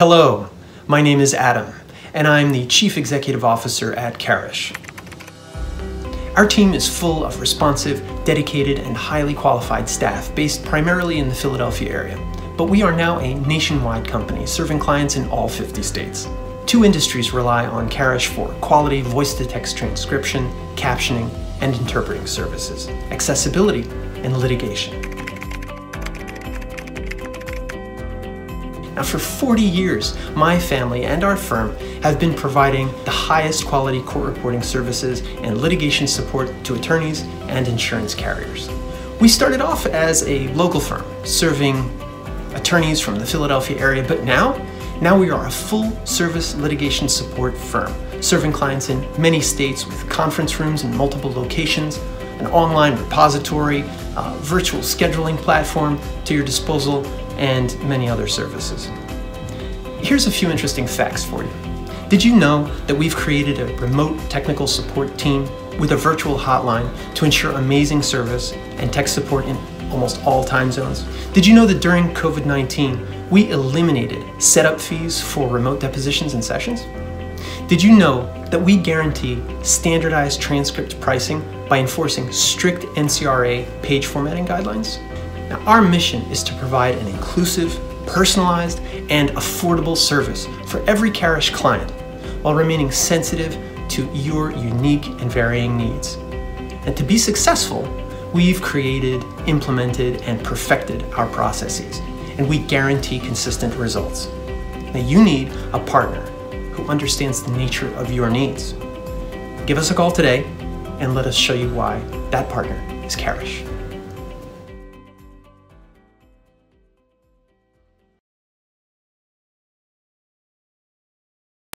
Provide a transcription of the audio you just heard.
Hello, my name is Adam, and I'm the Chief Executive Officer at Karasch. Our team is full of responsive, dedicated, and highly qualified staff based primarily in the Philadelphia area, but we are now a nationwide company serving clients in all 50 states. Two industries rely on Karasch for quality voice-to-text transcription, captioning, and interpreting services, accessibility, and litigation. Now, for 40 years, my family and our firm have been providing the highest quality court reporting services and litigation support to attorneys and insurance carriers. We started off as a local firm, serving attorneys from the Philadelphia area, but now, now we are a full service litigation support firm, serving clients in many states with conference rooms in multiple locations, an online repository, virtual scheduling platform to your disposal, and many other services. Here's a few interesting facts for you. Did you know that we've created a remote technical support team with a virtual hotline to ensure amazing service and tech support in almost all time zones? Did you know that during COVID 19, we eliminated setup fees for remote depositions and sessions? Did you know that we guarantee standardized transcript pricing by enforcing strict NCRA page formatting guidelines? Now, our mission is to provide an inclusive, personalized, and affordable service for every Karasch client while remaining sensitive to your unique and varying needs. And to be successful, we've created, implemented, and perfected our processes, and we guarantee consistent results. Now, you need a partner who understands the nature of your needs. Give us a call today and let us show you why that partner is Karasch.